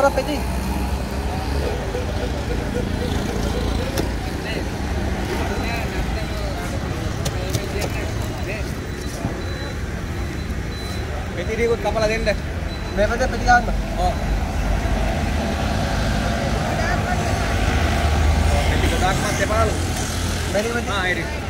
Ahora pedí. පෙතිටියකුත් කපලා දෙන්න. මේකට පෙති ගන්න. ඔව්. පෙති ගොඩක්වත් දෙපාලු. බැරි වෙන්නේ. ආ හරි.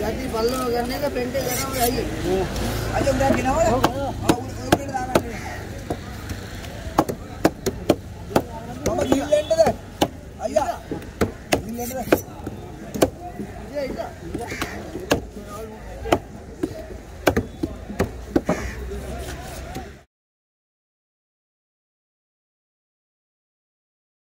ගන්නේ පල්ලම ගන්න එක පෙන්ට් එක තමයි ඇයි. අද උඹ ගිනවද? ඔව්. 来来来，一个一个，一个。